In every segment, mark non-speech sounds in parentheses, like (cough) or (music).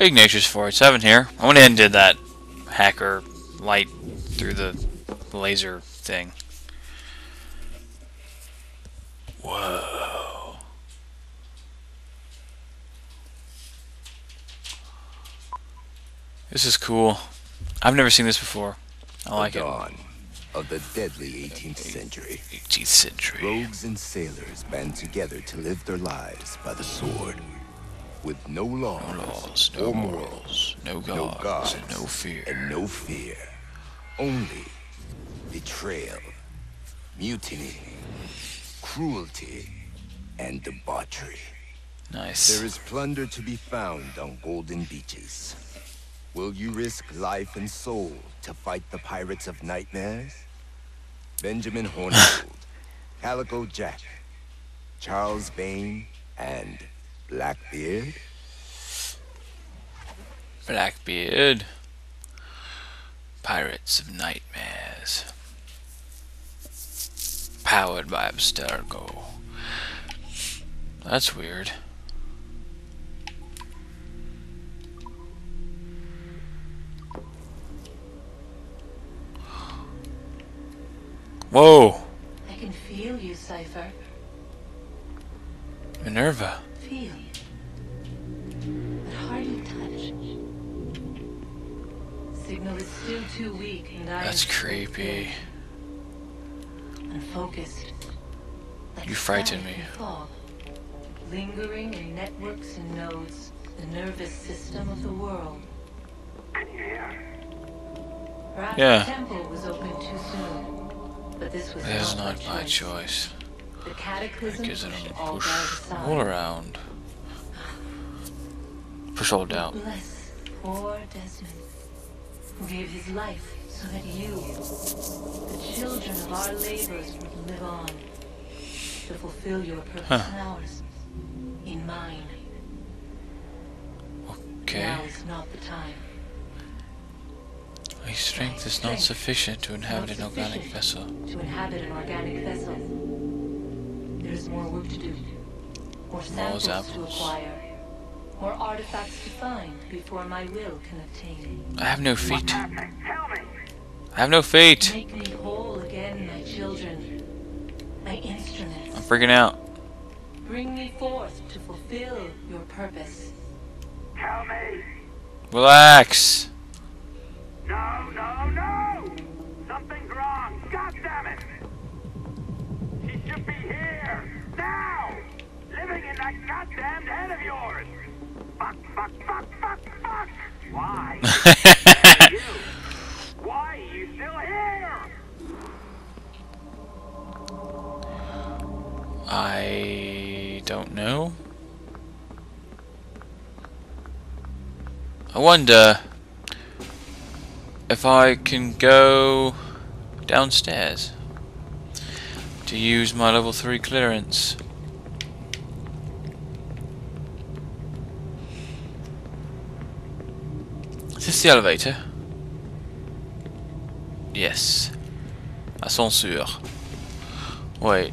Ignatius 487 here. I went in and did that hacker light through the laser thing. Whoa. This is cool. I've never seen this before. I like the it. dawn of the deadly 18th century. 18th century. Rogues and sailors band together to live their lives by the sword. With no laws, No laws, no or morals, no no gods, gods, no fear. and no fear. Only betrayal, mutiny, cruelty, and debauchery. Nice. There is plunder to be found on golden beaches. Will you risk life and soul to fight the pirates of nightmares? Benjamin (laughs) Hornigold, Calico Jack, Charles Vane, and Blackbeard? Blackbeard. Pirates of Nightmares. Powered by Abstergo. That's weird. Whoa! I can feel you, Cypher. Minerva. Feel. But hard to touch. Signal is still too weak, and I. That's creepy. Unfocused. Like You frighten me. fog, Lingering in networks and nodes, the nervous system of the world. Perhaps Yeah. the temple was open too soon, but this was not, not my choice. The cataclysm Because I pushed don't all push all around. Push all down. Bless poor Desmond, who gave his life so that you, the children of our labors, would live on, to fulfill your purpose Huh. and ours, in mine. Okay. Now is not the time. My strength is not sufficient to inhabit an organic vessel. To inhabit an organic vessel, is more work to do. More samples to acquire. More artifacts to find before my will can obtain. I have no feet. I have no feet. Make me whole again, my children. My instruments. I'm freaking out. Bring me forth to fulfill your purpose. Tell me. Relax. Goddamned head of yours! Fuck, fuck, fuck, fuck, fuck! Why? (laughs) you? Why are you still here? I don't know. I wonder if I can go downstairs to use my level 3 clearance. The elevator? Yes. Ascenseur. Wait.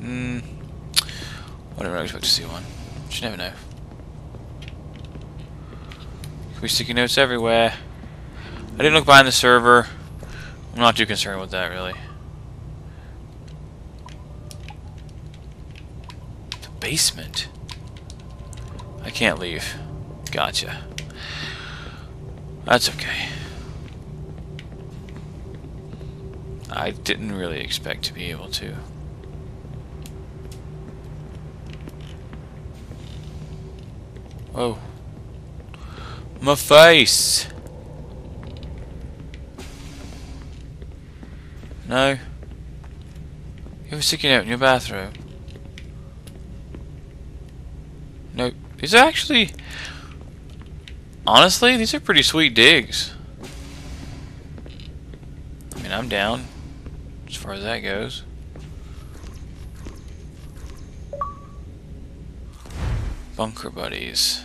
Hmm. I don't really expect to see one. But you never know. Could be sticky notes everywhere. I didn't look behind the server. I'm not too concerned with that, really. The basement. I can't leave. Gotcha. That's okay. I didn't really expect to be able to. Oh. My face! No. You have a out in your bathroom. Nope. Are actually... Honestly, these are pretty sweet digs. I mean, I'm down. As far as that goes. Bunker buddies.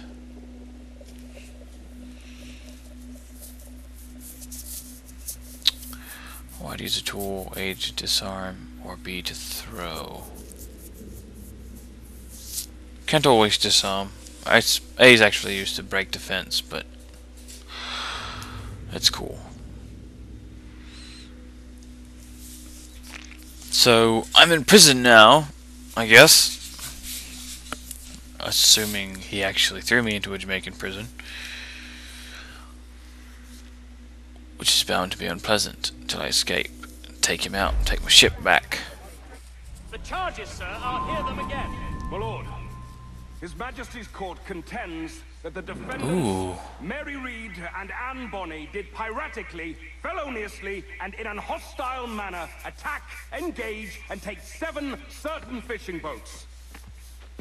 Why use a tool? A to disarm, or B to throw. Can't always disarm. I s- A is actually used to break defense, but that's cool. So I'm in prison now, I guess. Assuming he actually threw me into a Jamaican prison. Which is bound to be unpleasant until I escape. Take him out and take my ship back. The charges, sir, I'll hear them again. My lord, His Majesty's court contends that the defendants, Ooh. Mary Read and Anne Bonny, did piratically, feloniously, and in an hostile manner attack, engage, and take seven certain fishing boats.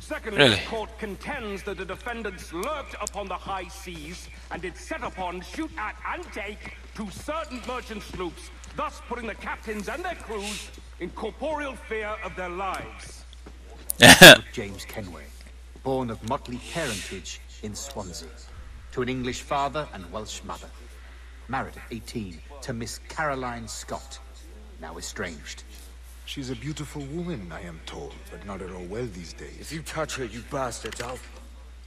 Secondly, Really? the court contends that the defendants lurked upon the high seas and did set upon, shoot at, and take two certain merchant sloops, thus putting the captains and their crews in corporeal fear of their lives. (laughs) James Kenway, born of motley parentage in Swansea, to an English father and Welsh mother. Married at 18 to Miss Caroline Scott, now estranged. She's a beautiful woman, I am told, but not at all well these days. If you touch her, you bastards, I'll...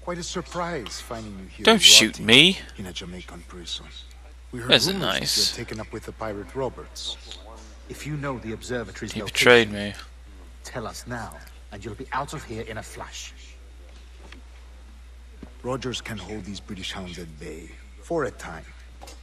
Quite a surprise finding you here. Don't shoot me. In a Jamaican prison. We heard That's rumors that you nice. had taken up with the pirate Roberts. If you know the observatory's He location, betrayed me. tell us now, and you'll be out of here in a flash. Rogers can hold these British hounds at bay for a time,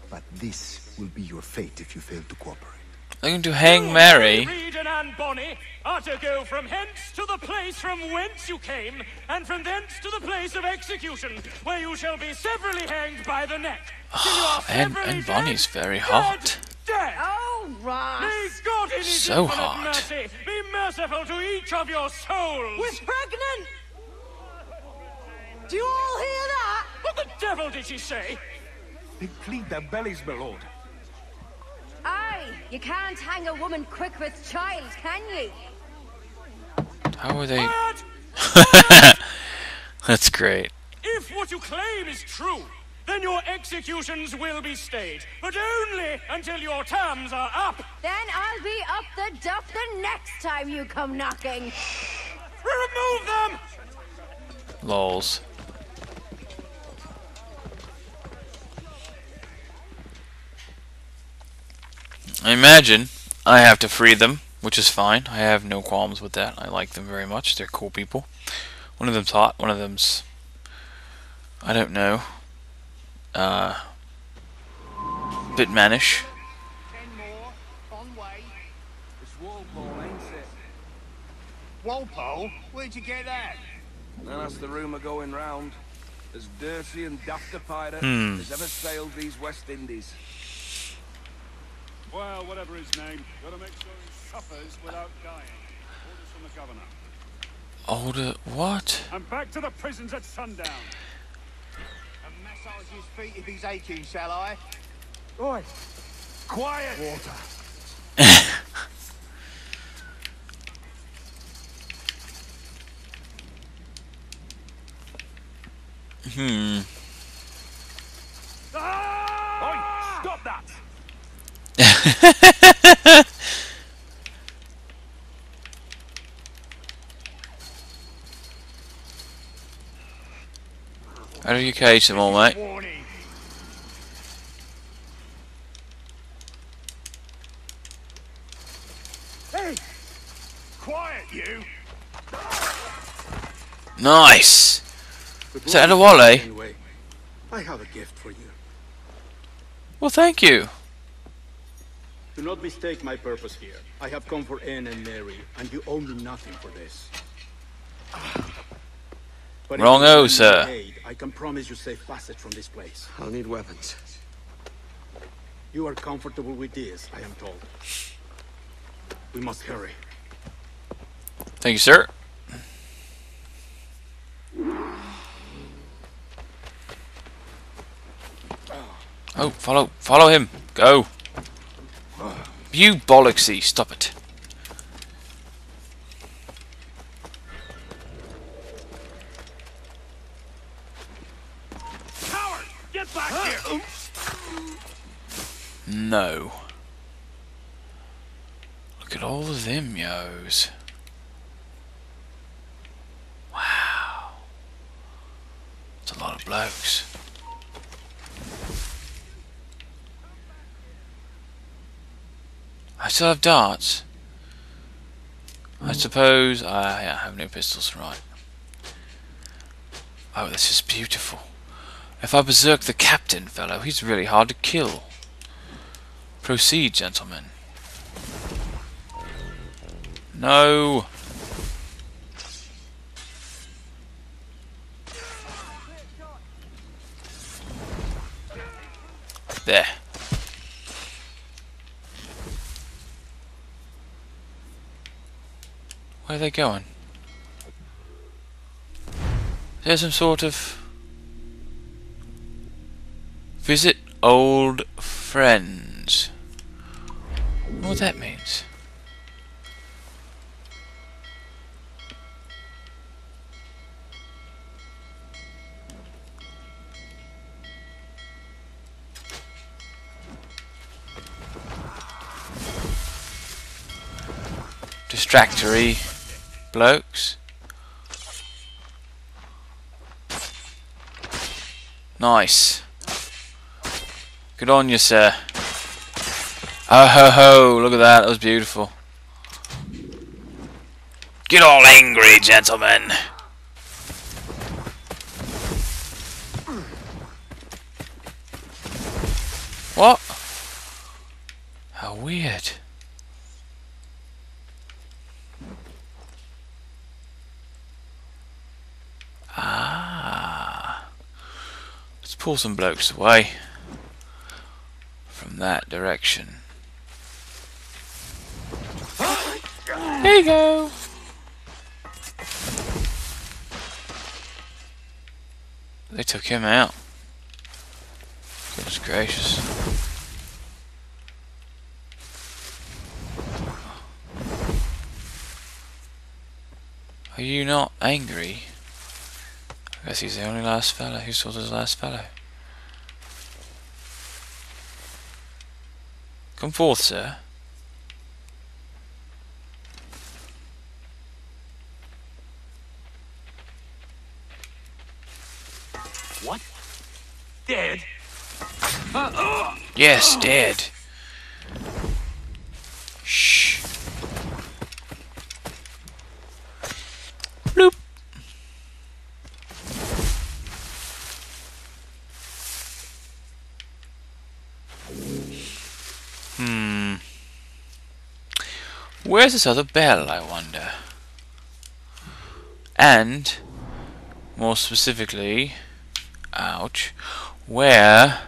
but this will be your fate if you fail to cooperate. I'm going to hang Mary. Read and Anne Bonny are to go from hence to the place from whence you came, and from thence to the place of execution, where you shall be severally hanged by the neck. till you oh, are And and Bonny's dead, very dead, hot. Dead. Oh, Ross! May God in his So infinite hot. mercy be merciful to each of your souls. We're pregnant! Do you all hear that? What the devil did she say? They plead their bellies, my lord. Aye, you can't hang a woman quick with child, can you? How are they? Quiet! (laughs) That's great. If what you claim is true, then your executions will be stayed, but only until your terms are up. Then I'll be up the duff the next time you come knocking. Remove them! Lols. I imagine I have to free them, which is fine. I have no qualms with that. I like them very much. They're cool people. One of them's hot. One of them's I don't know. Uh, bit mannish. Ten more, on way. It's Walpole, ain't it? Walpole? Where'd you get that? And that's the rumour going round. As dirty and daft a pirate Hmm. as ever sailed these West Indies. Well, whatever his name, gotta make sure he suffers without dying. Orders from the governor. Older what? And back to the prisons at sundown. And massage his feet if he's aching, shall I? Oi! Quiet! Water. (laughs) Hmm. Oi! Stop that! How do you cage them all, mate? Hey! Quiet, you! Nice. Is that a Wally? Anyway, I have a gift for you. Well, thank you. Do not mistake my purpose here. I have come for Anne and Mary, and you owe me nothing for this. But if Wrong o, sir. aid, I can promise you safe passage from this place. I'll need weapons. You are comfortable with this, I am told. We must hurry. Thank you, sir. Oh, follow, follow him. Go. You bollocksy, stop it. Coward! Get back here! No. Look at all of them yos. Wow. It's a lot of blokes. Still have darts. I suppose uh, I have no pistols, right. Oh, this is beautiful. If I berserk the captain, fellow, he's really hard to kill. Proceed, gentlemen. No! There. Where are they going? There's some sort of visit old friends. What that means? Distractory blokes. Nice. Good on you, sir. Oh ho ho, look at that, that was beautiful. Get all angry, gentlemen. What? How weird. Pull some blokes away from that direction. There you go. They took him out. Goodness gracious. Are you not angry? I guess he's the only last fellow. Who saw the last fellow? Come forth, sir. What? Dead? Yes, dead. Where's this other bell, I wonder? And, more specifically, ouch, where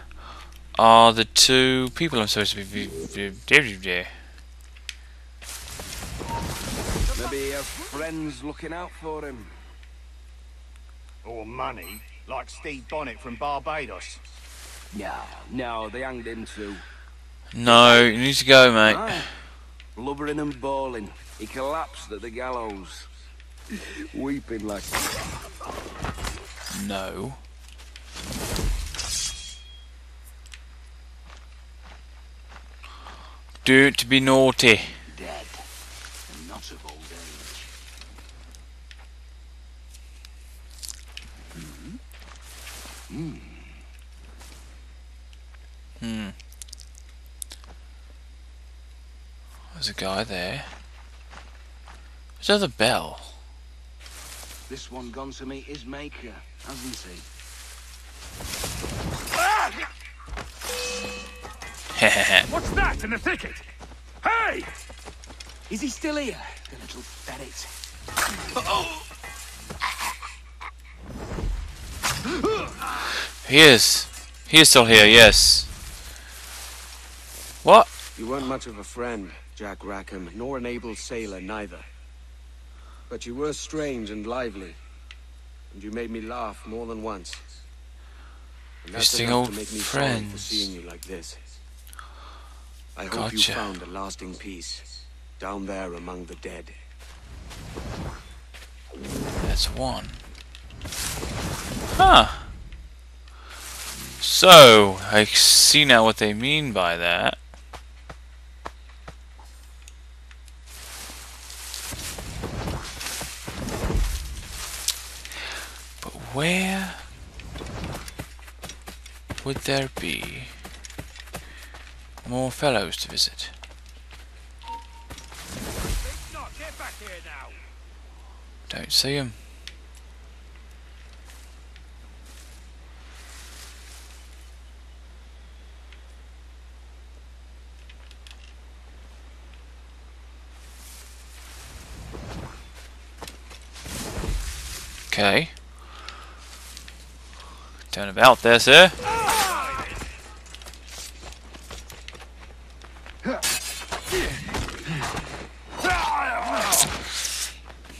are the two people I'm supposed to be... Maybe a friend's looking out for him. Or money, like Stede Bonnet from Barbados. No, no, they hanged him too. No, you need to go, mate. Blubbering and bawling. He collapsed at the gallows. Weeping like... No. Do it to be naughty. Dead. And not of old age. Hmm. Hmm. There's a guy there. There's another bell. This one gone to meet his maker, hasn't he? (laughs) What's that in the thicket? Hey! Is he still here? The little ferret. oh! He is. He is still here, yes. What? You weren't much of a friend, Jack Rackham, nor an able sailor neither. But you were strange and lively, and you made me laugh more than once. And that's Visiting old to make me sorry for friends. seeing you like this. I hope you found a lasting peace down there among the dead. That's one. Huh. So, I see now what they mean by that. Where would there be more fellows to visit? Don't see them. Okay. Turn about there, sir.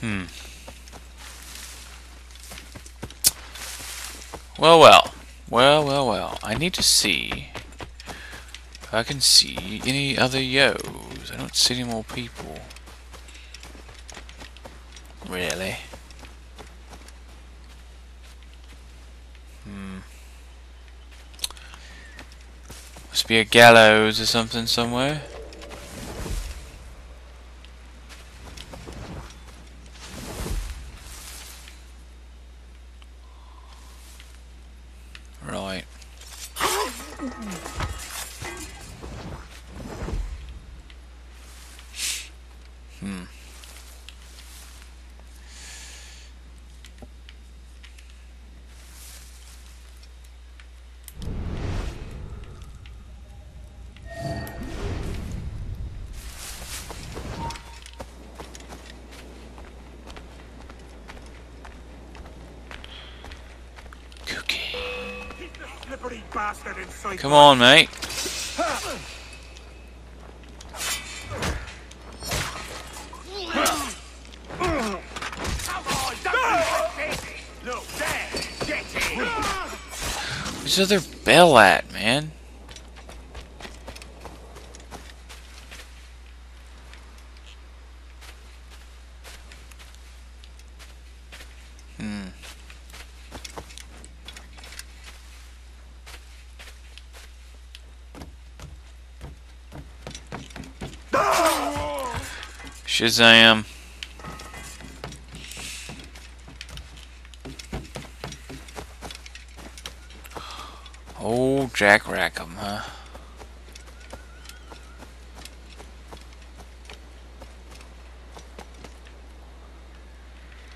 Hmm. Well, well. Well, well, well. I need to see if I can see any other yos. I don't see any more people. Really? Be a gallows or something somewhere. Slippery bastard inside. Come on, mate. Look, there. Get it. Where's the other bell at, man? Hmm. Shazam. Oh, Jack Rackham, huh?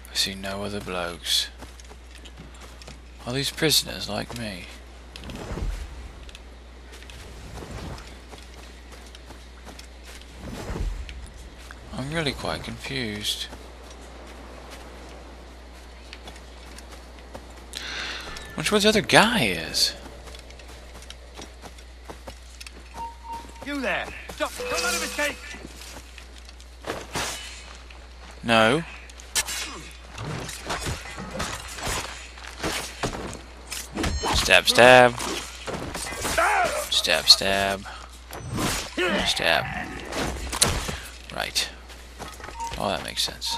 I see no other blokes. Are these prisoners like me? I'm really quite confused. Which one the other guy is? You there. Stop. Don't let him escape. No. Stab, stab. Stab, stab. Stab. Right. Oh, that makes sense.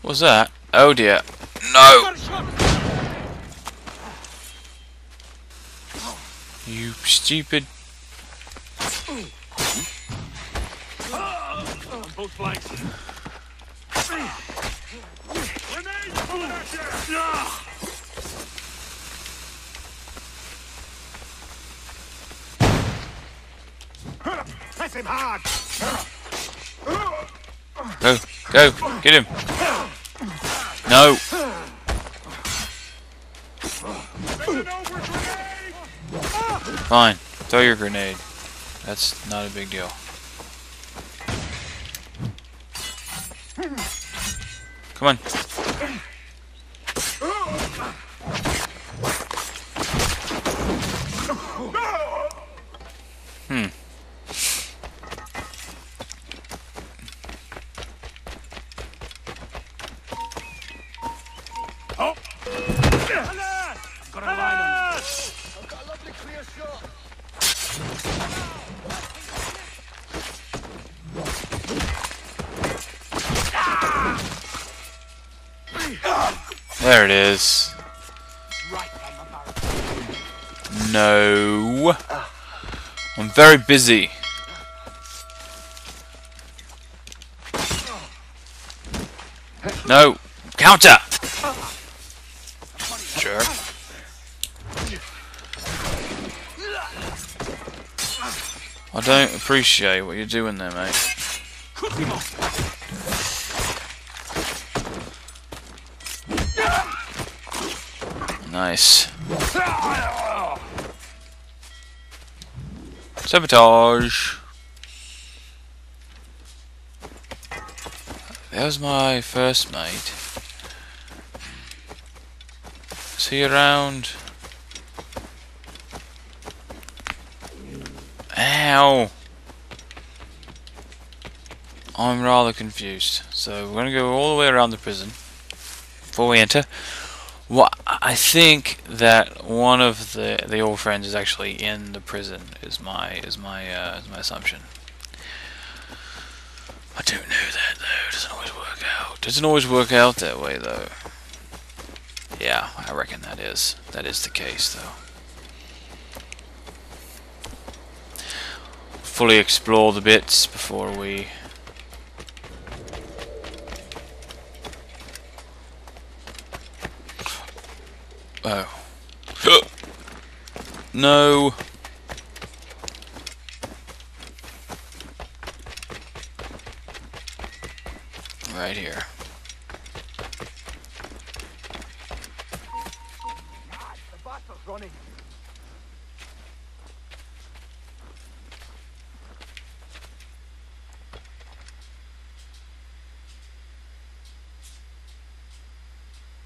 What was that? Oh dear. No! You stupid. Go, get him. No. Fine, throw your grenade. That's not a big deal. Come on. Hmm. There it is. No. I'm very busy. No. Counter! Jerk. I don't appreciate what you're doing there, mate. Nice. Sabotage. There's my first mate. See he around? Ow! I'm rather confused. So we're gonna go all the way around the prison before we enter. What I think that one of the the old friends is actually in the prison is my is my uh, is my assumption. I don't know that though. It doesn't always work out. Doesn't always work out that way though. Yeah, I reckon that is that is the case though. Fully explore the bits before we Oh. no. Right here. The bastard's running.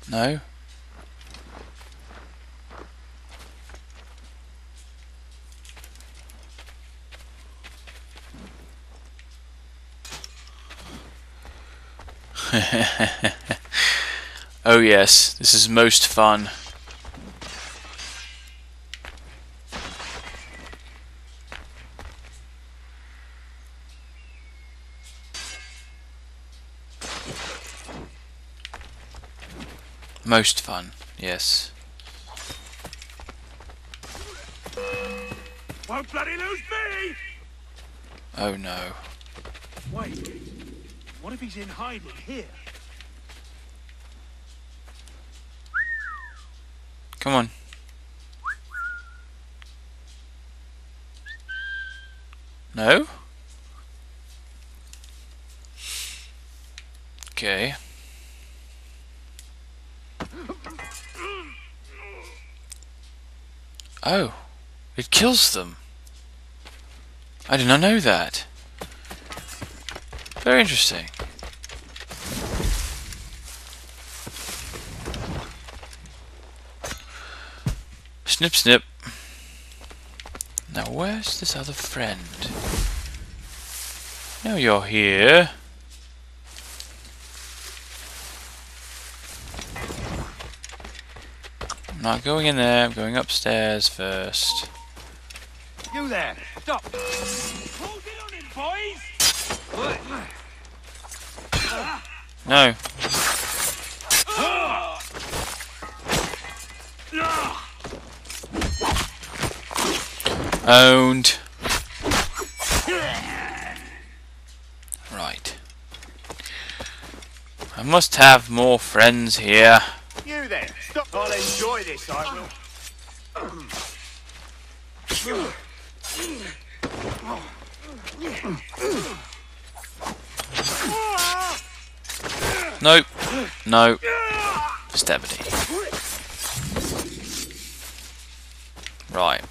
No? (laughs) oh yes, this is most fun. Most fun, yes. Won't bloody lose me! Oh no. Wait. What if he's in hiding here? Come on. No? Okay. Oh. It kills them. I did not know that. Very interesting. Snip snip. Now where's this other friend? Now you're here. I'm not going in there, I'm going upstairs first. You there! Stop! Hold it on him, boys! No. Owned. Right. I must have more friends here. You there. Stop. I'll enjoy this, I will. Nope. No. Stabity. Right.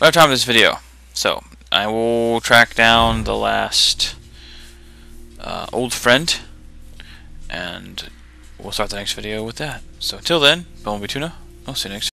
We have time this video. So, I will track down the last uh, old friend and we'll start the next video with that. So until then, Bumblebee Tuna, I'll see you next